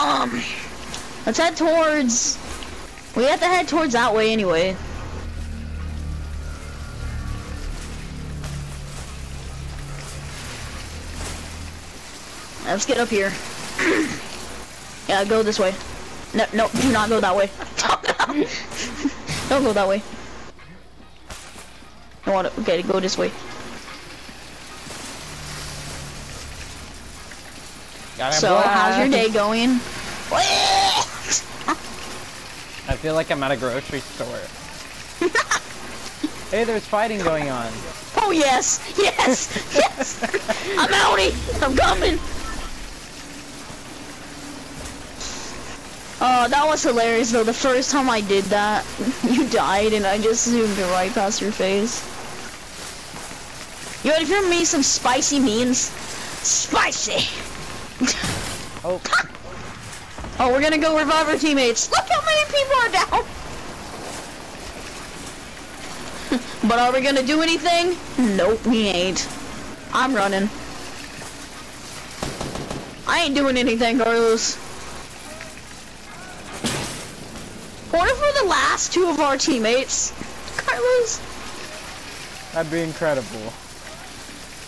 Um, let's head towards. We have to head towards that way anyway. Let's get up here. yeah, go this way. No, no, do not go that way. Don't go that way. I want to, okay, go this way. So, how's your day going? I feel like I'm at a grocery store. hey, there's fighting going on. Oh yes, yes, yes! I'm outie! I'm coming! Oh, that was hilarious though. The first time I did that, you died and I just zoomed it right past your face. You ready for me some spicy memes? Spicy! Oh, Oh, we're gonna go revive our teammates. Look how many people are down! but are we gonna do anything? Nope, we ain't. I'm running. I ain't doing anything, Carlos. What if we're the last two of our teammates? Carlos? that'd be incredible.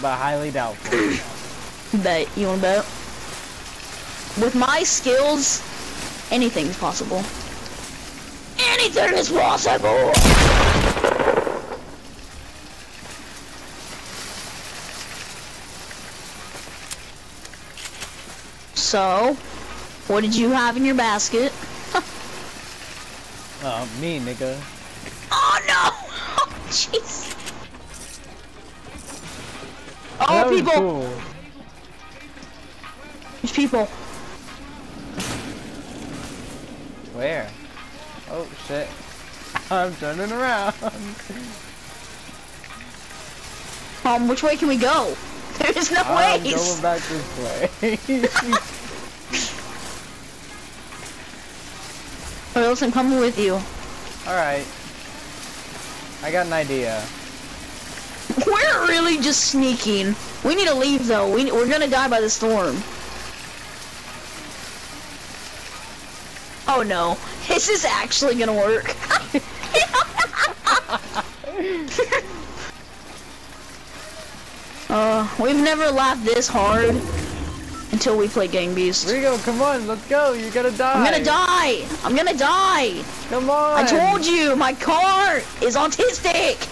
But highly doubtful. Bet. You wanna bet? With my skills, anything's possible. Anything is possible! So, what did you have in your basket? Oh, me, nigga. Oh no! Oh jeez! That Oh people! cool. There's people. Where? Oh, shit. I'm turning around. Um, which way can we go? There's no way. I'm ways! going back this way. Or else I'm coming with you. Alright. I got an idea. We're really just sneaking. We need to leave though. We, we're gonna die by the storm. Oh no. This is actually gonna work. uh, we've never laughed this hard until we play Gang Beast. Rigo, come on, let's go. You're gonna die. I'm gonna die! I'm gonna die! Come on. I told you, my car is autistic!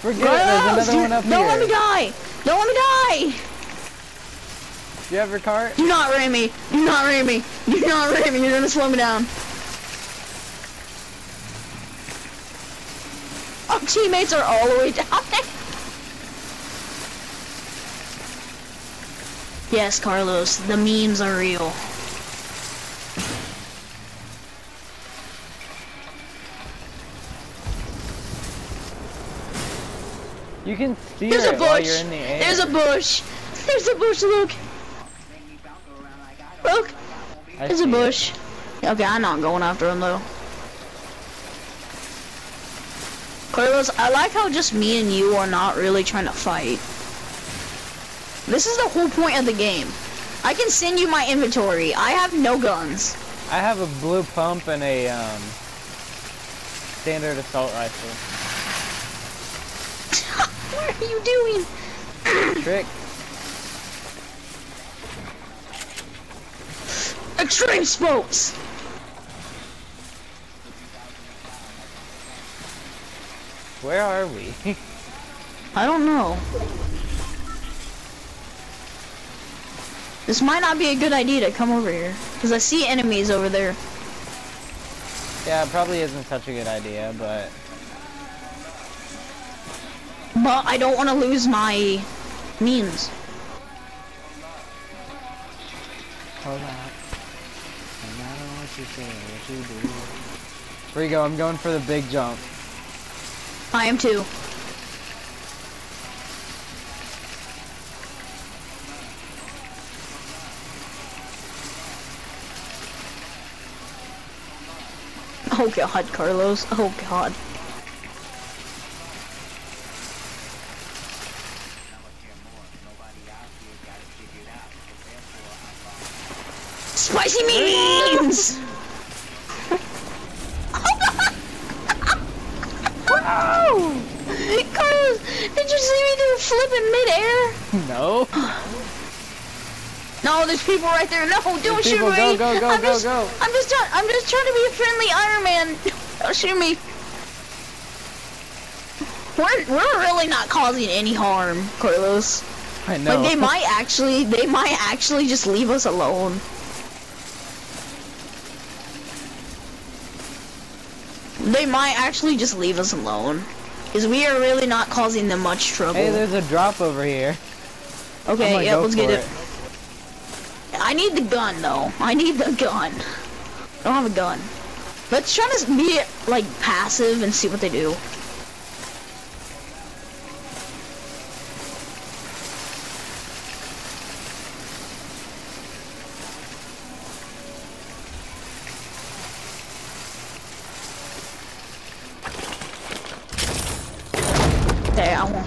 Forget it. There's Gross! another one up Don't here. let me die! Don't let me die! Do you have your cart? Do not ram me! Do not ram me! Do not ram me! You're gonna slow me down. Our teammates are all the way down there. Yes, Carlos, the memes are real. You can steer There's a bush! you're in the air. There's a bush! There's a bush! Look! I There's a see it. bush. Okay, I'm not going after him though. Carlos, I like how just me and you are not really trying to fight. This is the whole point of the game. I can send you my inventory. I have no guns. I have a blue pump and a um, standard assault rifle. what are you doing? Trick. Extreme smokes! Where are we? I don't know. This might not be a good idea to come over here. Because I see enemies over there. yeah, it probably isn't such a good idea, but But I don't want to lose my memes. hold on. You you go? I'm going for the big jump. I am too. Oh god, Carlos. Oh god. Spicy means! Oh! Carlos, did you see me do a flip in midair? No. No, there's people right there. No, don't There's shoot people. me. Go, go, go, I'm go, just, go. I'm just trying. I'm just trying to be a friendly Iron Man. Don't shoot me. We're we're really not causing any harm, Carlos. I know. Like they might actually, they might actually just leave us alone. They might actually just leave us alone. Because we are really not causing them much trouble. Hey, there's a drop over here. Okay, yeah, let's get for it. I need the gun though. I need the gun. I don't have a gun. Let's try to be like passive and see what they do.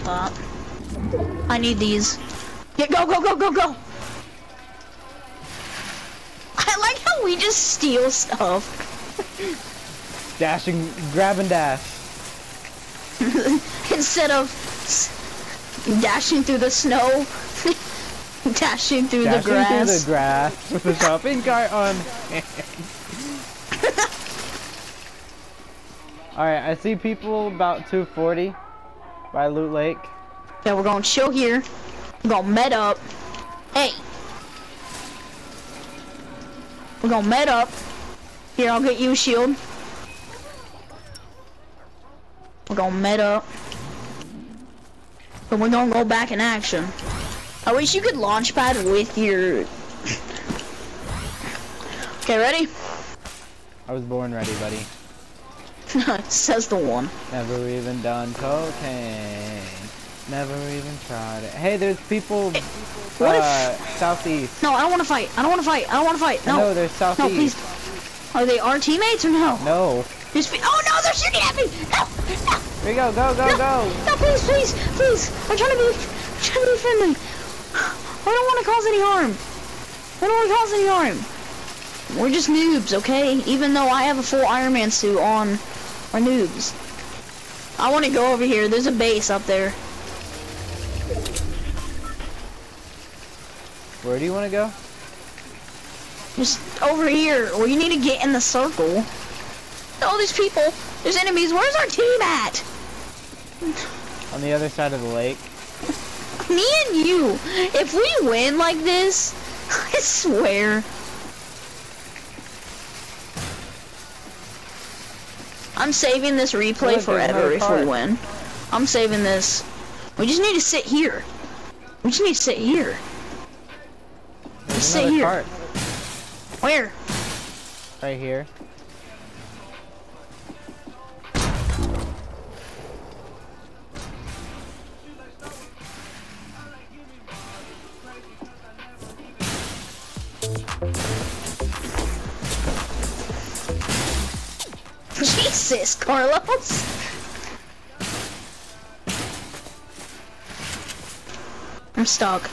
Okay, I want that. I need these. Yeah, go, go, go, go, go! I like how we just steal stuff. Dashing, grab and dash. Instead of s- dashing through the snow, dashing through Dashing the grass. Dashing through the grass with a shopping cart on. Alright, I see people about 240 by Loot Lake. yeah, we're gonna chill here. We're gonna med up. Hey! We're gonna med up. Here, I'll get you a shield. We're gonna med up. But we're gonna go back in action. I wish you could launch pad with your... okay, ready? I was born ready, buddy. Says the one. Never even done cocaine. Never even tried it. Hey, there's people What uh, southeast. No, I don't want to fight. I don't want to fight. I don't want to fight. No. No, there's No, please. Are they our teammates or no? No. Be- oh no, they're shooting at me! No! No! Here you go, go, go, no, go. No, please, please, please! I'm trying to be, I'm trying to be friendly. I don't want to cause any harm. I don't want to cause any harm. We're just noobs, okay? Even though I have a full Iron Man suit on, we're noobs. I want to go over here. There's a base up there. Where do you want to go? Just over here. Well, you need to get in the circle. All these people. There's enemies. Where's our team at? On the other side of the lake. Me and you. If we win like this, I swear. I'm saving this replay forever if we win. I'm saving this. We just need to sit here. We just need to sit here. Just sit here. cart Where? right here. Jesus, Carlos. I'm stuck.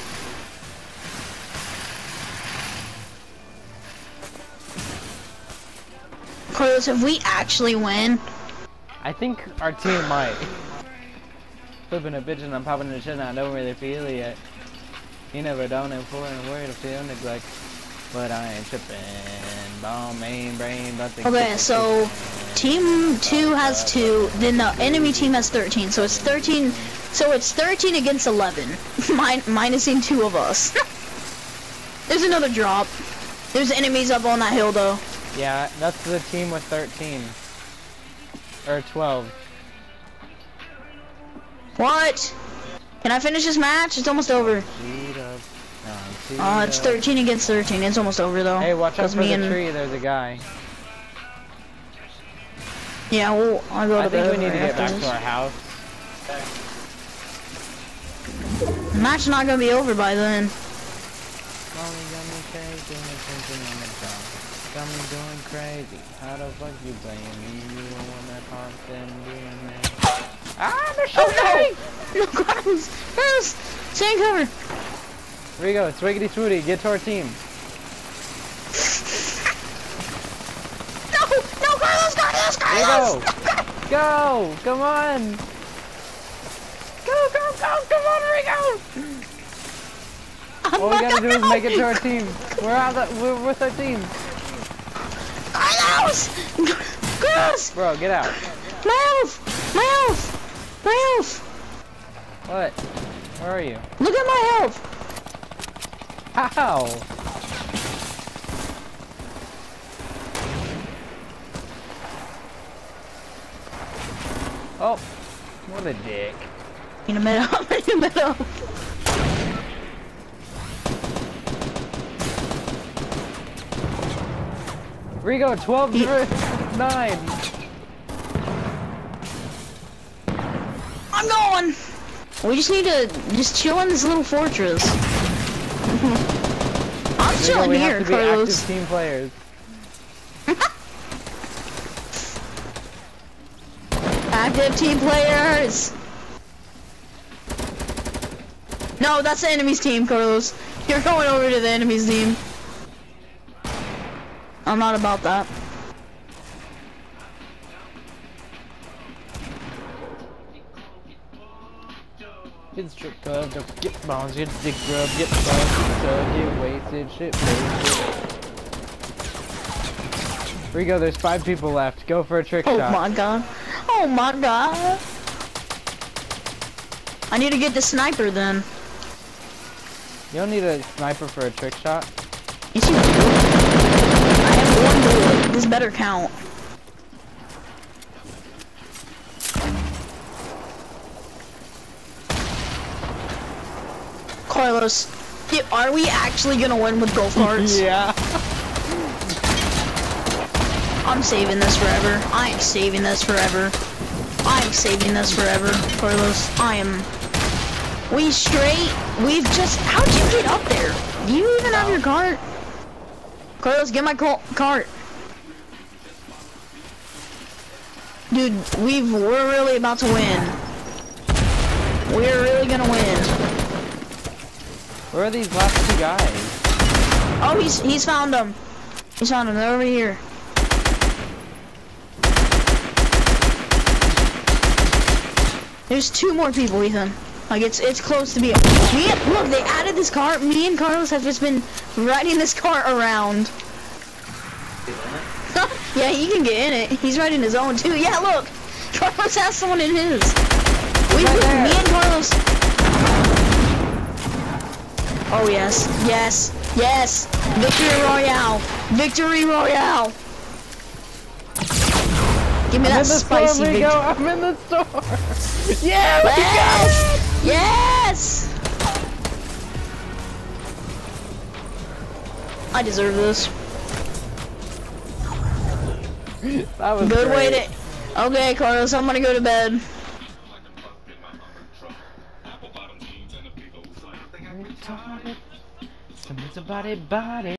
Carlos, if we actually win, I think our team might. Flipping a bitch and I'm popping the shit and I don't really feel it yet. You never done it for and worried to feel neglect. But I ain't tripping. Bomb, main, brain, but the Okay, so team two has two, then the enemy team has 13, so it's 13, so it's 13 against 11, Min minusing two of us. There's another drop. There's enemies up on that hill though. Yeah, that's the team with 13. Or 12. What? Can I finish this match? It's almost over. Speed Uh, it's 13 against 13. It's almost over though. Hey, watch out for me the and- tree. There's a guy. Yeah, well, I'll go to I think we need to get back after to our house. this. The match not gonna be over by then. Mommy me crazy thinking on the job. Me going crazy. How the fuck you playing me? You the one that constant doing that. Ah, they're Oh shooting! no! No, Carlos! Carlos! Stay in cover! Here we go, swiggity swooty, get to our team. no! No, Carlos, Carlos, Carlos! Rigo! go! Come on! Go, go, go! Come on, Rigo! I'm All we gotta do is make it to our team. We're on the, we're with our team. Carlos! Carlos! Bro, get out. Miles! Miles! Miles! What? Where are you? Look at my health! How? Oh, what a dick. In the middle, in the middle. Rigo, 12 Ye- to 9. I'm going! We just need to just chill in this little fortress. I'm chilling here, have to be Carlos. active team players. Active team players! No, that's the enemy's team, Carlos. You're going over to the enemy's team. I'm not about that. Get strip club, don't get bombs, get dick grub, get buzzed, get stuck, get wasted, shit wasted. Rigo, there's five people left. Go for a trick Oh shot. Oh my god. Oh my god. I need to get the sniper then. You don't need a sniper for a trick shot. Yes, you do. I have one bullet. This better count. Carlos, are we actually gonna win with golf carts? yeah. I'm saving this forever. I am saving this forever. I am saving this forever, Carlos. I am. We straight. We've just. How'd you get up there? Do you even have your cart? Carlos, get my cart. Dude, we've. We're really about to win. We're really gonna win. Where are these last two guys? Oh, he's he's found them. He's found them. They're over here. There's two more people, Ethan. Like it's it's close to be. Me look, they added this car. Me and Carlos have just been riding this car around. yeah, he can get in it. He's riding his own too. Yeah, look, Carlos has someone in his. We, Right me and Carlos. Oh yes, yes, yes! Victory Royale! Victory Royale! Give me I'm that spicy store, victory. I'm in the store. yeah, we Yes! Yes! I deserve this. That was Good way to. Okay, Carlos, I'm gonna go to bed. Body, body.